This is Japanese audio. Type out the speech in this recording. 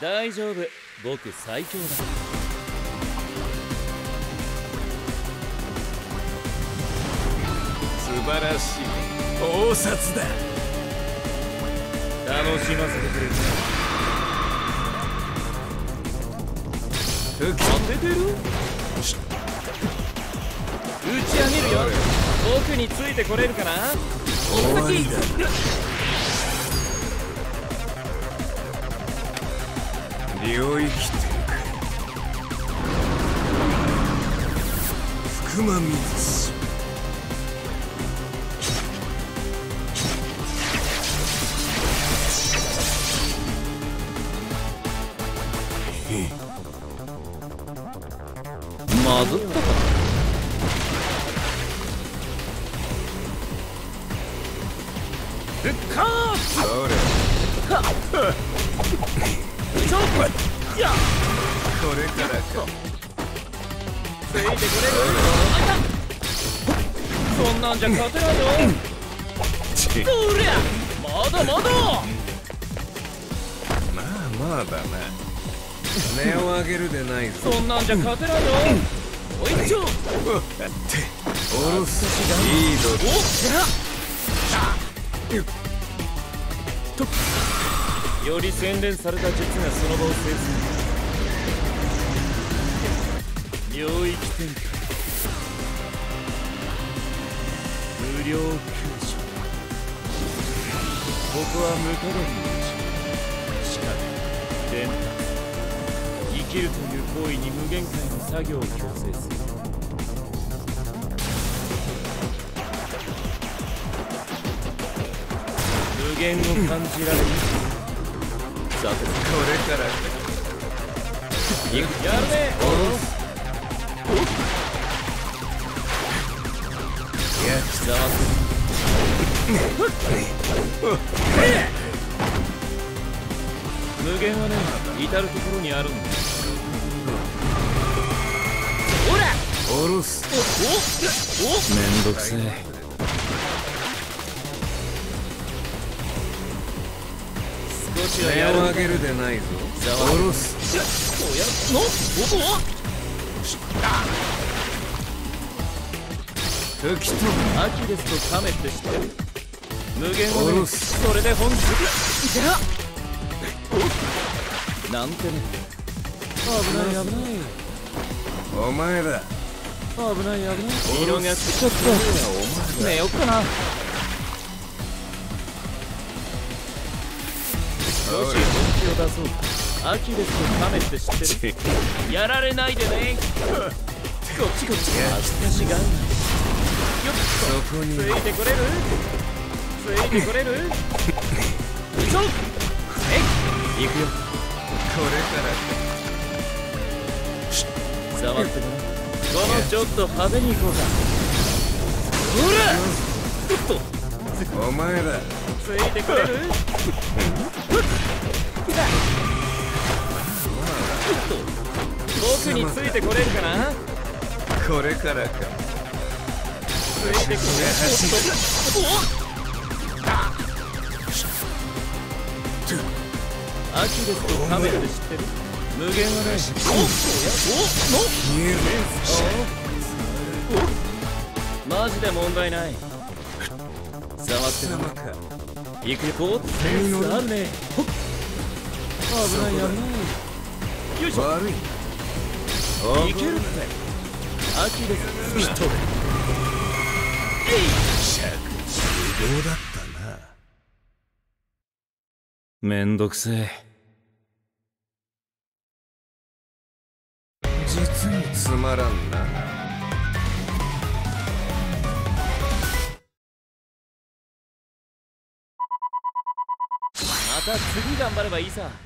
大丈夫。僕最強だ。素晴らしい大札だ。楽しませてくれる吹き当ててる？打ち上げるよ。僕についてこれるかな？領域展開福間水氏まずったかふっかーっやこれからかついてくれるそんなんじゃ勝てないよちそりゃまだまだまあまあだな金をあげるでないぞそんなんじゃ勝てないよおいちょおっだっておろすいいぞより洗練された術がその場を制す。る領域展開無料空所ここは無加減のうちしかし伝達。生きるという行為に無限界の作業を強制する無限を感じられる。さてこれから。かやるねおいやざわ無限はね至る所にあるんだほらおろすおおおめんどくせえ少しはやる金をあげるでないぞ。ざわおろす。おやのおお吹き飛アキレスとカメって知ってる無限おはねろすそれで本日じゃおなんてね危ない危ないぶお前だ危ない危ない色がつちょっと寝よっかな気を出そうアキレスとカメって知ってる？やられないでね。こっちこっち。私がよっそこについてこれる？ついてこれる？いくぞえい行くよ。これから。か触ってごらんこのちょっと派手に行こうか。ほらおっ！とお前だついてくれる？僕についてこれるかな？これからかついてくれアキレスとカメラで知ってる。無限はねおおや見えるおおおマジで問題ない触って様か行くよこうセンスあねほっ危ない。危なよい。しょ悪い。い。けるってアキレス人え尺無謀だったなめんどくせえ実につまらんなまた次頑張ればい。い。さ